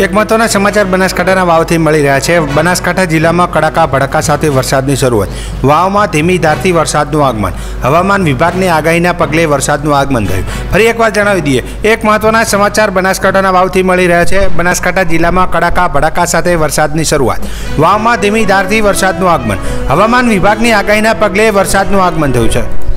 એક મહત્વના સમાચાર બનાસકાંઠાના વાવથી મળી રહ્યા છે. બનાસકાંઠા જિલ્લામાં કડાકા, ભડકા સાથે વરસાદની શરૂઆત. વાવમાં ધીમી ધારથી વરસાદનું આગમન. હવામાન વિભાગની આગાહીના પગલે વરસાદનું આગમન થયું. ફરી એકવાર જણાવી દઈએ. એક મહત્વના સમાચાર બનાસકાંઠાના વાવથી મળી રહ્યા છે. બનાસકાંઠા જિલ્લામાં કડાકા, ભડકા સાથે વરસાદની શરૂઆત. વાવમાં ધીમી ધારથી વરસાદનું આગમન. હવામાન વિભાગની આગાહીના પગલે વરસાદનું આગમન થયું છે.